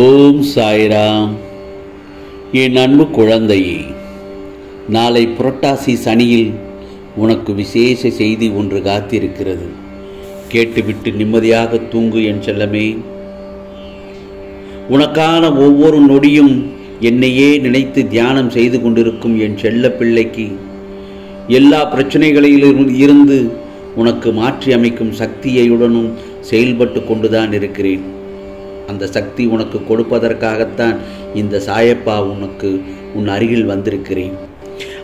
ஓம் சாய்ராம். என் அன்பு குழந்தையே நாளை புரட்டாசி சனியில் உனக்கு விசேஷ செய்தி ஒன்று காத்திருக்கிறது. கேட்டுவிட்டு நிம்மதியாக தூங்கு என் செல்லமே. உனக்கான ஒவ்வொரு நொடியும் என்னையே நினைத்து தியானம் செய்து கொண்டிருக்கும் என் செல்ல பிள்ளைக்கு எல்லா பிரச்சனைகளிலும் இருந்து உனக்கு மாற்றி அமைக்கும் சக்தியுடனும் செயல்பட்டு கொண்டுதான் இருக்கிறேன். அந்த சக்தி உனக்கு கொடுப்பதற்காகத்தான் இந்த சாயப்பா உனக்கு உன் அருகில் வந்திருக்கிறேன்.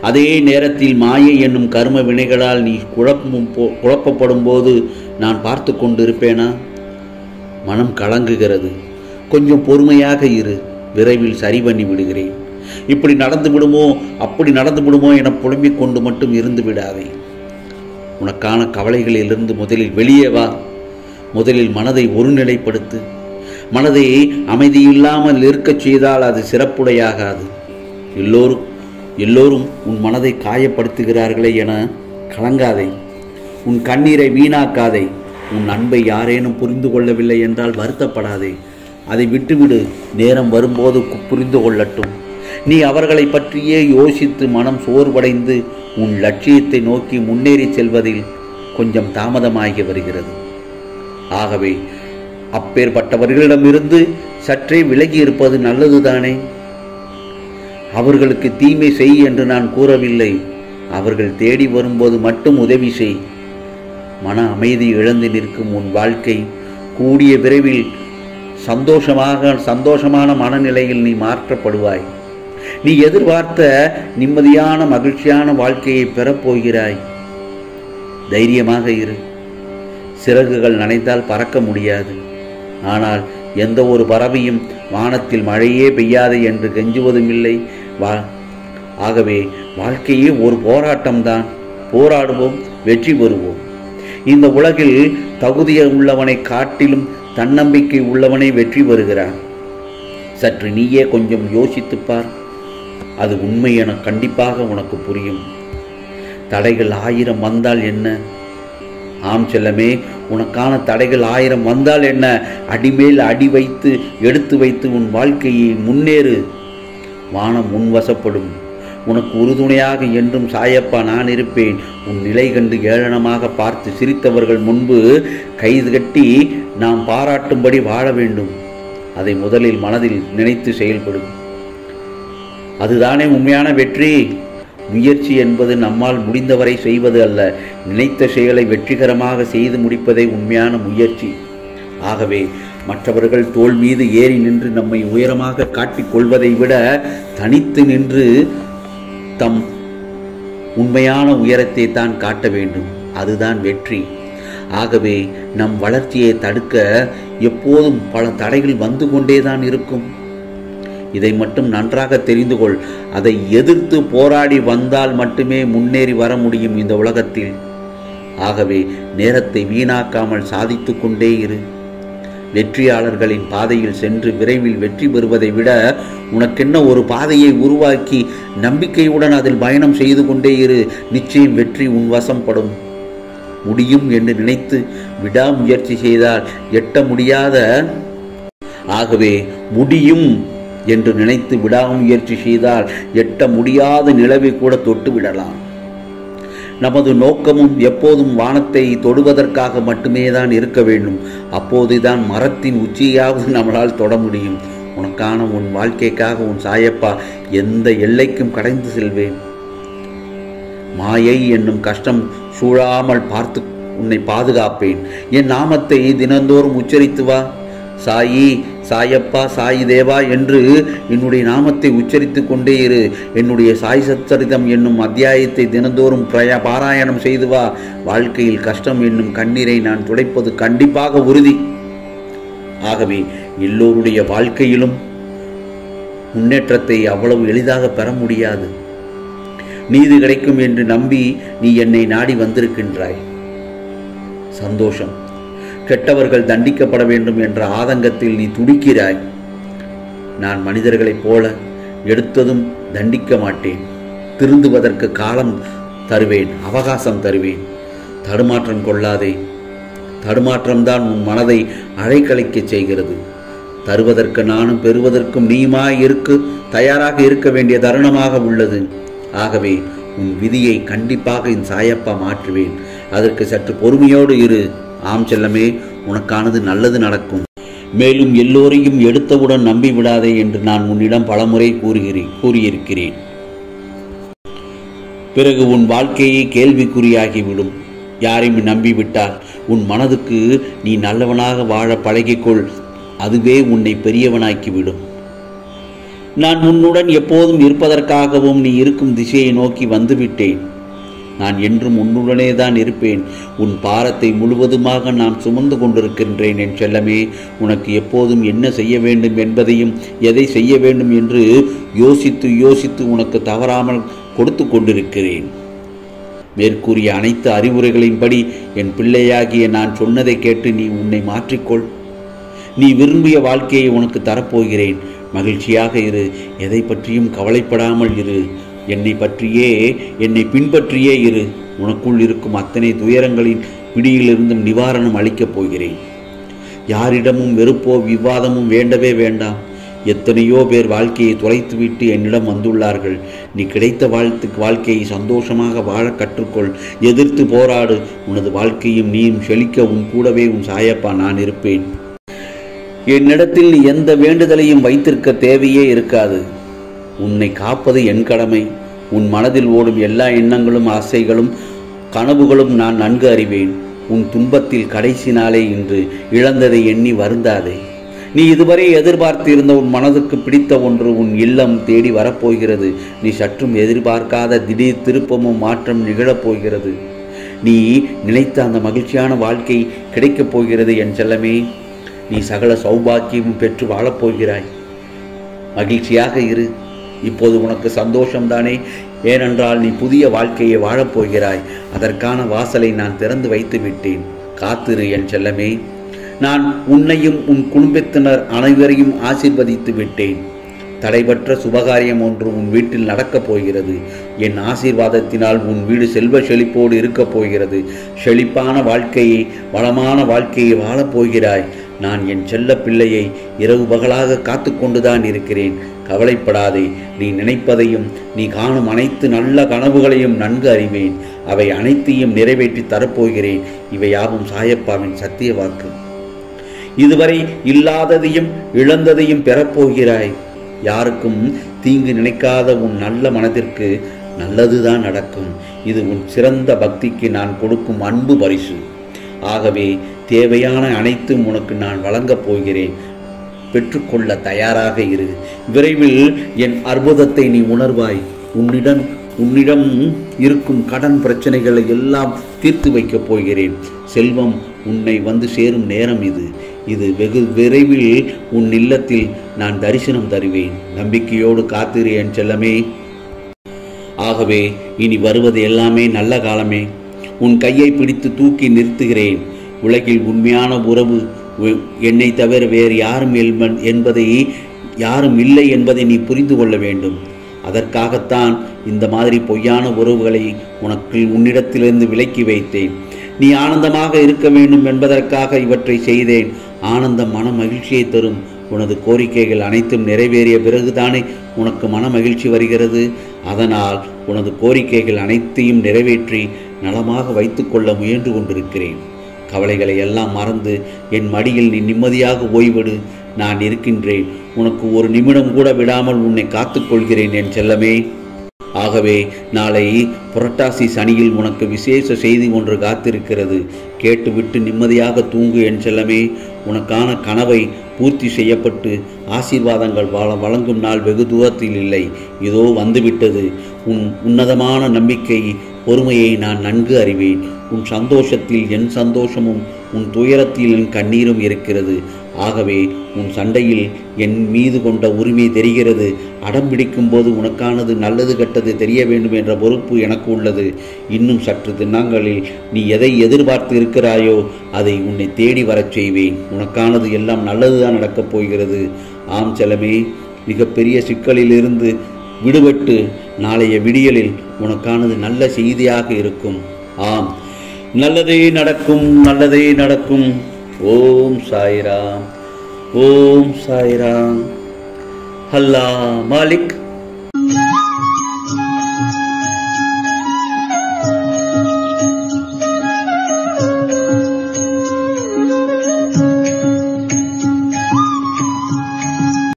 அதே நேரத்தில் மாயை என்னும் கர்ம வினைகளால் நீ குழப்பமும் போ குழப்பப்படும் போது நான் பார்த்து கொண்டிருப்பேனா? மனம் கலங்குகிறது. கொஞ்சம் பொறுமையாக இரு. விரைவில் சரி பண்ணி விடுகிறேன். இப்படி நடந்து விடுமோ அப்படி நடந்து விடுமோ என புலம்பிக் கொண்டு மட்டும் இருந்து விடாதே. உனக்கான கவலைகளிலிருந்து முதலில் வெளியே வா. முதலில் மனதை ஒருநிலைப்படுத்து. மனதை அமைதியில்லாமல் இருக்கச் செய்தால் அது சிறப்புடையாகாது. எல்லோரும் எல்லோரும் உன் மனதை காயப்படுத்துகிறார்களே என கலங்காதே. உன் கண்ணீரை வீணாக்காதே. உன் அன்பை யாரேனும் புரிந்து கொள்ளவில்லை என்றால் வருத்தப்படாதே. அதை விட்டுவிடு. நேரம் வரும்போது புரிந்து கொள்ளட்டும். நீ அவர்களை பற்றியே யோசித்து மனம் சோர்வடைந்து உன் லட்சியத்தை நோக்கி முன்னேறி செல்வதில் கொஞ்சம் தாமதமாகி வருகிறது. ஆகவே அப்பேற்பட்டவர்களிடமிருந்து சற்றே விலகி இருப்பது நல்லதுதானே? அவர்களுக்கு தீமை செய் என்று நான் கூறவில்லை. அவர்கள் தேடி வரும்போது மட்டும் உதவி செய். மன அமைதி இழந்து நிற்கும் உன் வாழ்க்கை கூடிய விரைவில் சந்தோஷமாக சந்தோஷமான மனநிலையில் நீ மாற்றப்படுவாய். நீ எதிர்பார்த்த நிம்மதியான மகிழ்ச்சியான வாழ்க்கையை பெறப்போகிறாய் தைரியமாக இரு. சிறகுகள் நனைத்தால் பறக்க முடியாது. ஆனால் எந்த ஒரு பறவையும் வானத்தில் மழையே பெய்யாது என்று கெஞ்சுவதும் இல்லை. வா ஆகவே வாழ்க்கையே ஒரு போராட்டம்தான். போராடுவோம் வெற்றி பெறுவோம். இந்த உலகில் தகுதிய உள்ளவனை காட்டிலும் தன்னம்பிக்கை உள்ளவனை வெற்றி பெறுகிறான். சற்று நீயே கொஞ்சம் யோசித்துப்பார் அது உண்மை என கண்டிப்பாக உனக்கு புரியும். தடைகள் ஆயிரம் வந்தால் என்ன? ஆம் செல்லமே உனக்கான தடைகள் ஆயிரம் வந்தால் என்ன? அடிமேல் அடி வைத்து எடுத்து வைத்து உன் வாழ்க்கையை முன்னேறு. வானம் முன்வசப்படும். உனக்கு உறுதுணையாக என்றும் சாயப்பா நான் இருப்பேன். உன் நிலை கண்டு ஏளனமாக பார்த்து சிரித்தவர்கள் முன்பு கைது கட்டி நாம் பாராட்டும்படி வாழ வேண்டும். அதை முதலில் மனதில் நினைத்து செயல்படும் அதுதானே உண்மையான வெற்றி? முயற்சி என்பது நம்மால் முடிந்தவரை செய்வது அல்ல. நினைத்த செயலை வெற்றிகரமாக செய்து முடிப்பதே உண்மையான முயற்சி. ஆகவே மற்றவர்கள் தோள் மீது ஏறி நின்று நம்மை உயரமாக காட்டிக் கொள்வதை விட தனித்து நின்று தம் உண்மையான உயரத்தை தான் காட்ட வேண்டும். அதுதான் வெற்றி. ஆகவே நம் வளர்ச்சியை தடுக்க எப்போதும் பல தடைகள் வந்து கொண்டேதான் இருக்கும். இதை மட்டும் நன்றாக தெரிந்து கொள். அதை எதிர்த்து போராடி வந்தால் மட்டுமே முன்னேறி வர முடியும் இந்த உலகத்தில். ஆகவே நேரத்தை வீணாக்காமல் சாதித்து கொண்டே இரு. வெற்றியாளர்களின் பாதையில் சென்று விரைவில் வெற்றி பெறுவதை விட உனக்கென்ன ஒரு பாதையை உருவாக்கி நம்பிக்கையுடன் அதில் பயணம் செய்து கொண்டே இரு. நிச்சயம் வெற்றி உன் வசப்படும் முடியும் என்று நினைத்து விடாமுயற்சி செய்தால் எட்ட முடியாத. ஆகவே முடியும். என்று நினைத்து விடாமுயற்சி செய்தால் எட்ட முடியாத நிலவை கூட தொட்டு விடலாம். நமது நோக்கமும் எப்போதும் வானத்தை தொடுவதற்காக மட்டுமே தான் இருக்க வேண்டும். அப்போதுதான் மரத்தின் உச்சியாவது நம்மளால் தொட முடியும். உனக்கான உன் வாழ்க்கைக்காக உன் சாயப்பா எந்த எல்லைக்கும் கடைந்து செல்வேன். மாயை என்னும் கஷ்டம் சூழாமல் பார்த்து உன்னை பாதுகாப்பேன். என் நாமத்தை தினந்தோறும் உச்சரித்து வா. சாயி சாயப்பா சாயிதேவா என்று என்னுடைய நாமத்தை உச்சரித்து கொண்டே இரு. என்னுடைய சாய் சச்சரிதம் என்னும் அத்தியாயத்தை தினந்தோறும் பிரய பாராயணம் செய்து வா. வாழ்க்கையில் கஷ்டம் என்னும் கண்ணீரை நான் துடைப்பது கண்டிப்பாக உறுதி. ஆகவே எல்லோருடைய வாழ்க்கையிலும் முன்னேற்றத்தை அவ்வளவு எளிதாக பெற முடியாது. நீதி கிடைக்கும் என்று நம்பி நீ என்னை நாடி வந்திருக்கின்றாய். சந்தோஷம். கெட்டவர்கள் தண்டிக்கப்பட வேண்டும் என்ற ஆதங்கத்தில் நீ துடிக்கிறாய். நான் மனிதர்களைப் போல எடுத்ததும் தண்டிக்க மாட்டேன். திருந்துவதற்கு காலம் தருவேன் அவகாசம் தருவேன். தடுமாற்றம் கொள்ளாதே. தடுமாற்றம்தான் உன் மனதை அழைக்கலைக்கச் செய்கிறது. தருவதற்கு நானும் பெறுவதற்கும் நீயுமாய் இருக்கு தயாராக இருக்க வேண்டிய தருணமாக உள்ளது. ஆகவே உன் விதியை கண்டிப்பாக என் சாயப்பா மாற்றுவேன். அதற்கு சற்று பொறுமையோடு இரு. ஆம் செல்லமே உனக்கானது நல்லது நடக்கும். மேலும் எல்லோரையும் எடுத்தவுடன் நம்பி விடாதே என்று நான் உன்னிடம் பலமுறை கூறுகிறேன் கூறியிருக்கிறேன். பிறகு உன் வாழ்க்கையை கேள்விக்குறியாகிவிடும். யாரையும் நம்பிவிட்டால் உன் மனதுக்கு நீ நல்லவனாக வாழ பழகிக்கொள். அதுவே உன்னை பெரியவனாக்கிவிடும். நான் உன்னுடன் எப்போதும் இருப்பதற்காகவும் நீ இருக்கும் திசையை நோக்கி வந்துவிட்டேன். நான் என்றும் உன்னுடனே தான் இருப்பேன். உன் பாரத்தை முழுவதுமாக நான் சுமந்து கொண்டிருக்கின்றேன் என் செல்லமே. உனக்கு எப்போதும் என்ன செய்ய வேண்டும் என்பதையும் எதை செய்ய வேண்டும் என்று யோசித்து யோசித்து உனக்கு தவறாமல் கொடுத்து கொண்டிருக்கிறேன். மேற்கூறிய அனைத்து அறிவுரைகளின்படி என் பிள்ளையாகிய நான் சொன்னதை கேட்டு நீ உன்னை மாற்றிக்கொள். நீ விரும்பிய வாழ்க்கையை உனக்கு தரப்போகிறேன். மகிழ்ச்சியாக இரு. எதை பற்றியும் கவலைப்படாமல் இரு. என்னை பற்றியே என்னை பின்பற்றியே இரு. உனக்குள் இருக்கும் அத்தனை துயரங்களின் பிடியிலிருந்தும் நிவாரணம் அளிக்கப் போகிறேன். யாரிடமும் வெறுப்போ விவாதமும் வேண்டவே வேண்டாம். எத்தனையோ பேர் வாழ்க்கையை தொலைத்துவிட்டு என்னிடம் வந்துள்ளார்கள். நீ கிடைத்த வாழ்த்து வாழ்க்கையை சந்தோஷமாக வாழ கற்றுக்கொள். எதிர்த்து போராடு. உனது வாழ்க்கையும் நீயும் செழிக்க உன் கூடவே உன் சாயப்பா நான் இருப்பேன். என்னிடத்தில் நீ எந்த வேண்டுதலையும் வைத்திருக்க தேவையே இருக்காது. உன்னை காப்பது என் கடமை. உன் மனதில் ஓடும் எல்லா எண்ணங்களும் ஆசைகளும் கனவுகளும் நான் நன்கு அறிவேன். உன் துன்பத்தில் கடைசி நாளே இன்று இழந்ததை எண்ணி வருந்தாதே. நீ இதுவரை எதிர்பார்த்திருந்த உன் மனதுக்கு பிடித்த ஒன்று உன் இல்லம் தேடி வரப்போகிறது. நீ சற்றும் எதிர்பார்க்காத திடீர் திருப்பமும் மாற்றம் நிகழப்போகிறது நீ நினைத்த அந்த மகிழ்ச்சியான வாழ்க்கை கிடைக்கப் போகிறது என் செல்லமே. நீ சகல சௌபாக்கியமும் பெற்று வாழப்போகிறாய் மகிழ்ச்சியாக இரு. இப்போது உனக்கு சந்தோஷம்தானே? ஏனென்றால் நீ புதிய வாழ்க்கையை வாழப்போகிறாய். அதற்கான வாசலை நான் திறந்து வைத்து விட்டேன் காத்திரு என் செல்லமே. நான் உன்னையும் உன் குடும்பத்தினர் அனைவரையும் ஆசிர்வதித்து விட்டேன். தடைபற்ற சுபகாரியம் ஒன்று உன் வீட்டில் நடக்கப் போகிறது. என் ஆசீர்வாதத்தினால் உன் வீடு செல்வ செழிப்போடு இருக்கப் போகிறது. செழிப்பான வாழ்க்கையை வளமான வாழ்க்கையை வாழப் போகிறாய். நான் என் செல்ல பிள்ளையை இரவு பகலாக காத்து கொண்டுதான் இருக்கிறேன். கவலைப்படாதே நீ நினைப்பதையும் நீ காணும் அனைத்து நல்ல கனவுகளையும் நன்கு அறிவேன். அவை அனைத்தையும் நிறைவேற்றி தரப்போகிறேன். இவை யாவும் சாயப்பாவின் சத்திய வாக்கு. இதுவரை இல்லாததையும் இழந்ததையும் பெறப்போகிறாய். யாருக்கும் தீங்கு நினைக்காத உன் நல்ல மனதிற்கு நல்லதுதான் நடக்கும். இது உன் சிறந்த பக்திக்கு நான் கொடுக்கும் அன்பு பரிசு. ஆகவே தேவையான அனைத்தும் உனக்கு நான் வழங்கப் போகிறேன். பெற்றுக்கொள்ள தயாராக இரு. விரைவில் என் அற்புதத்தை நீ உணர்வாய். உன்னிடம் உன்னிடம் இருக்கும் கடன் பிரச்சனைகளை எல்லாம் தீர்த்து வைக்கப் போகிறேன். செல்வம் உன்னை வந்து சேரும் நேரம் இது. இது வெகு விரைவில் உன் இல்லத்தில் நான் தரிசனம் தருவேன். நம்பிக்கையோடு காத்திரு என் செல்லமே. ஆகவே இனி வருவது எல்லாமே நல்ல காலமே. உன் கையை பிடித்து தூக்கி நிறுத்துகிறேன். உலகில் உண்மையான உறவு என்னை தவிர வேறு யாரும் எல்மன் என்பதை யாரும் இல்லை என்பதை நீ புரிந்து கொள்ள வேண்டும். அதற்காகத்தான் இந்த மாதிரி பொய்யான உறவுகளை உனக்கு உன்னிடத்திலிருந்து விலக்கி வைத்தேன். நீ ஆனந்தமாக இருக்க வேண்டும் என்பதற்காக இவற்றை செய்தேன். ஆனந்தம் மன மகிழ்ச்சியை தரும் உனது கோரிக்கைகள் அனைத்தும் நிறைவேறிய பிறகுதானே உனக்கு மன மகிழ்ச்சி வருகிறது. அதனால் உனது கோரிக்கைகள் அனைத்தையும் நிறைவேற்றி நலமாக வைத்துக்கொள்ள முயன்று கொண்டிருக்கிறேன். கவலைகளை எல்லாம் மறந்து என் மடியில் நீ நிம்மதியாக ஓய்வெடு. நான் இருக்கின்றேன். உனக்கு ஒரு நிமிடம் கூட விடாமல் உன்னை காத்துக்கொள்கிறேன் என் செல்லமே. ஆகவே நாளை புரட்டாசி சனியில் உனக்கு விசேஷ செய்தி ஒன்று காத்திருக்கிறது. கேட்டுவிட்டு நிம்மதியாக தூங்கு என் செல்லமே. உனக்கான கனவை பூர்த்தி செய்யப்பட்டு ஆசீர்வாதங்கள் வள வழங்கும் நாள் வெகு தூரத்தில் இல்லை. இதோ வந்துவிட்டது. உன் உன்னதமான நம்பிக்கை பொறுமையை நான் நன்கு அறிவேன். உன் சந்தோஷத்தில் என் சந்தோஷமும் உன் துயரத்தில் என் கண்ணீரும் இருக்கிறது. ஆகவே உன் சண்டையில் என் மீது கொண்ட உரிமை தெரிகிறது. அடம் பிடிக்கும் போது உனக்கானது நல்லது கெட்டது தெரிய வேண்டும் என்ற பொறுப்பு எனக்கு உள்ளது. இன்னும் சற்று தினங்களில் நீ எதை எதிர்பார்த்து இருக்கிறாயோ அதை உன்னை தேடி வரச் செய்வேன். உனக்கானது எல்லாம் நல்லதுதான் நடக்கப் போகிறது. ஆம் செலமே மிகப்பெரிய சிக்கலிலிருந்து விடுபட்டு நாளைய விடியலில் உனக்கானது நல்ல செய்தியாக இருக்கும். ஆம் நல்லதே நடக்கும் நல்லதே நடக்கும். ஓம் சாய்ராம் ஓம் சாய்ராம். அல்லா மாலிக்.